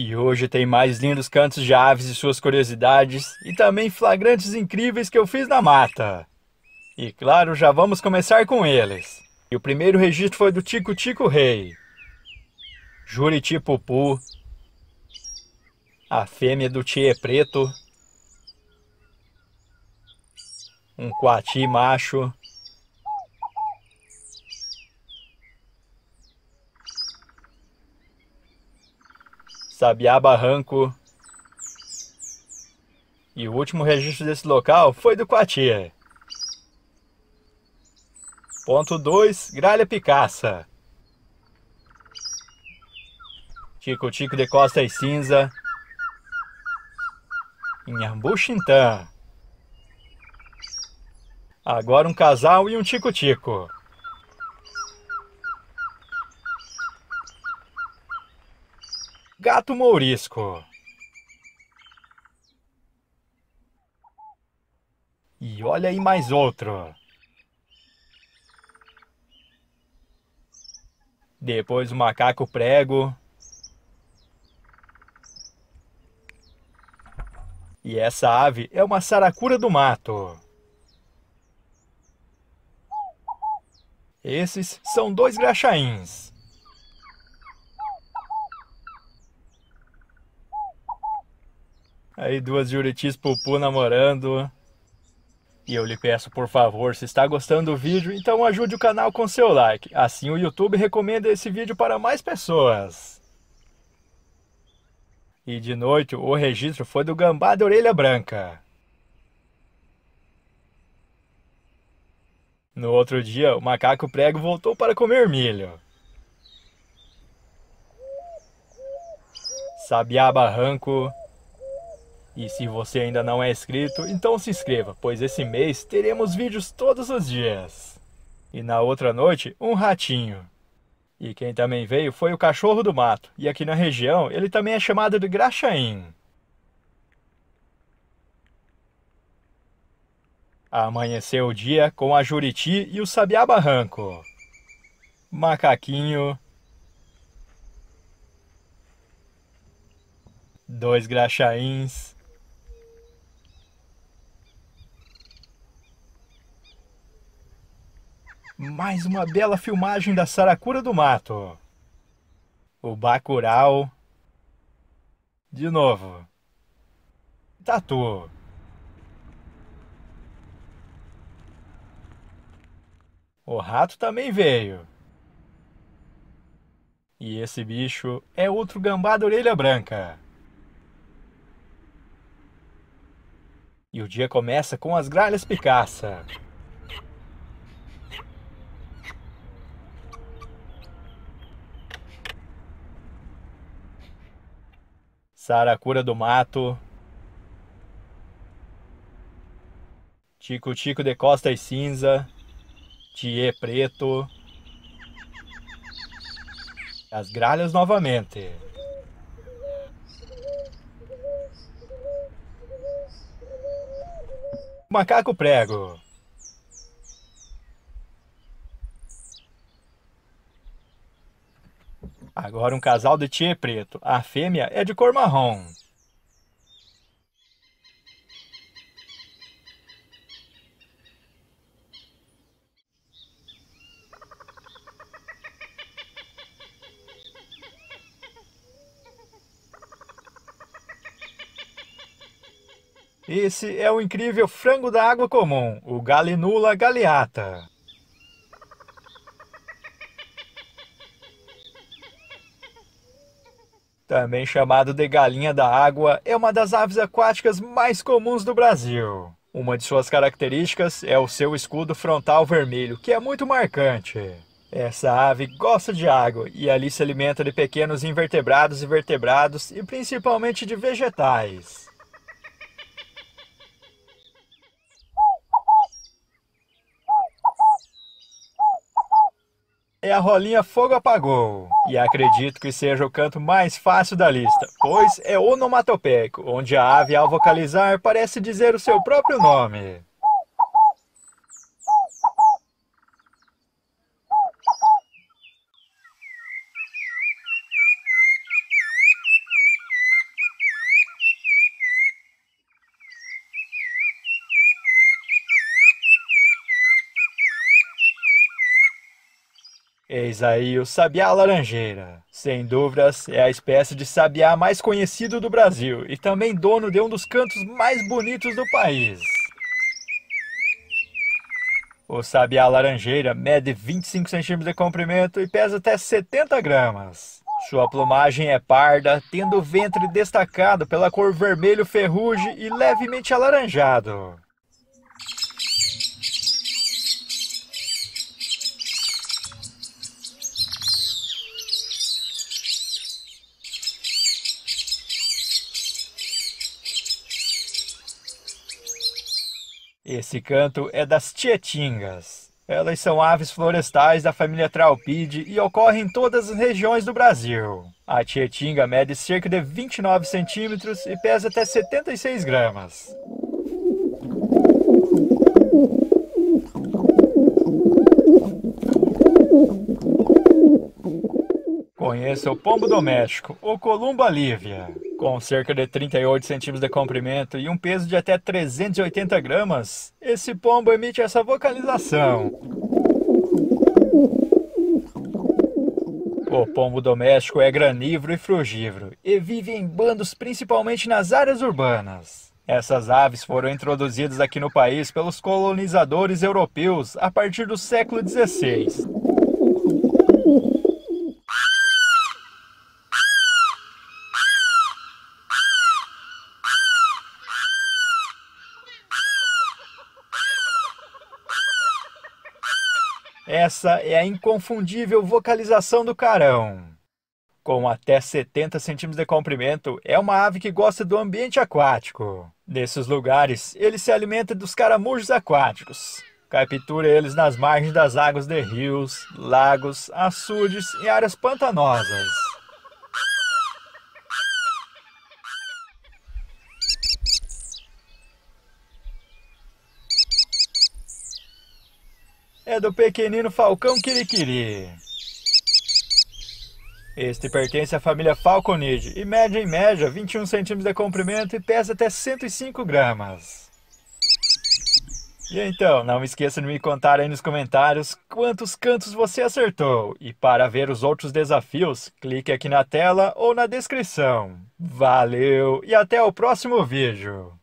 E hoje tem mais lindos cantos de aves e suas curiosidades, e também flagrantes incríveis que eu fiz na mata. E claro, já vamos começar com eles. E o primeiro registro foi do Tico Tico Rei. Juriti Pupu. A fêmea do Tie Preto. Um Coati macho. Sabiá Barranco. E o último registro desse local foi do Coati. Ponto 2, Gralha Picaça. Tico Tico de Costa e Cinza. Inhambu Xintã. Agora um casal e um tico-tico. Gato Mourisco. E olha aí mais outro. Depois o macaco prego. E essa ave é uma saracura do mato. Esses são dois graxaíns. Aí duas juritis pupu namorando. E eu lhe peço, por favor, se está gostando do vídeo, então ajude o canal com seu like. Assim o YouTube recomenda esse vídeo para mais pessoas. E de noite o registro foi do gambá de orelha branca. No outro dia, o macaco prego voltou para comer milho. Sabiá Barranco. E se você ainda não é inscrito, então se inscreva, pois esse mês teremos vídeos todos os dias. E na outra noite, um ratinho. E quem também veio foi o cachorro do mato, e aqui na região ele também é chamado de graxaim. Amanheceu o dia com a juriti e o sabiá barranco. Macaquinho. Dois graxaíns. Mais uma bela filmagem da Saracura do Mato. O Bacurau. De novo. Tatu. O rato também veio. E esse bicho é outro gambá da orelha branca. E o dia começa com as gralhas picaça. Saracura do Mato. Tico Tico de Costa e Cinza. Tie Preto. As gralhas novamente. Macaco prego. Agora um casal de tchê preto. A fêmea é de cor marrom. Esse é o incrível frango da água comum, o Galinula galeata. Também chamado de galinha da água, é uma das aves aquáticas mais comuns do Brasil. Uma de suas características é o seu escudo frontal vermelho, que é muito marcante. Essa ave gosta de água e ali se alimenta de pequenos invertebrados e vertebrados e principalmente de vegetais. É a rolinha Fogo Apagou. E acredito que seja o canto mais fácil da lista, pois é onomatopeico, onde a ave ao vocalizar parece dizer o seu próprio nome. Eis aí o sabiá laranjeira. Sem dúvidas, é a espécie de sabiá mais conhecido do Brasil e também dono de um dos cantos mais bonitos do país. O sabiá laranjeira mede 25 centímetros de comprimento e pesa até 70 gramas. Sua plumagem é parda, tendo o ventre destacado pela cor vermelho ferrugem e levemente alaranjado. Esse canto é das tietingas. Elas são aves florestais da família Traupide e ocorrem em todas as regiões do Brasil. A tietinga mede cerca de 29 centímetros e pesa até 76 gramas. Conheça o pombo doméstico, o Columba lívia. Com cerca de 38 centímetros de comprimento e um peso de até 380 gramas, esse pombo emite essa vocalização. O pombo doméstico é granívoro e frugívoro e vive em bandos principalmente nas áreas urbanas. Essas aves foram introduzidas aqui no país pelos colonizadores europeus a partir do século XVI. Essa é a inconfundível vocalização do carão. Com até 70 centímetros de comprimento, é uma ave que gosta do ambiente aquático. Nesses lugares, ele se alimenta dos caramujos aquáticos. Captura eles nas margens das águas de rios, lagos, açudes e áreas pantanosas. É do pequenino Falcão Quiriquiri. Este pertence à família Falconidae e mede em média 21 centímetros de comprimento e pesa até 105 gramas. E então, não esqueça de me contar aí nos comentários quantos cantos você acertou. E para ver os outros desafios, clique aqui na tela ou na descrição. Valeu e até o próximo vídeo!